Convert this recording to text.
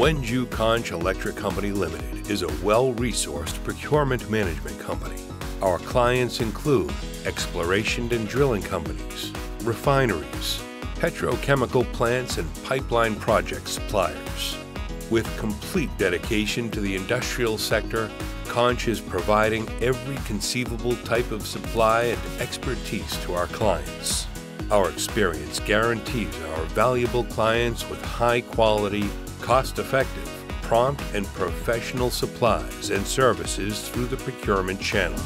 Wenju Conch Electric Company Limited is a well-resourced procurement management company. Our clients include exploration and drilling companies, refineries, petrochemical plants and pipeline project suppliers. With complete dedication to the industrial sector, Conch is providing every conceivable type of supply and expertise to our clients. Our experience guarantees our valuable clients with high quality, cost effective, prompt, and professional supplies and services through the procurement channel.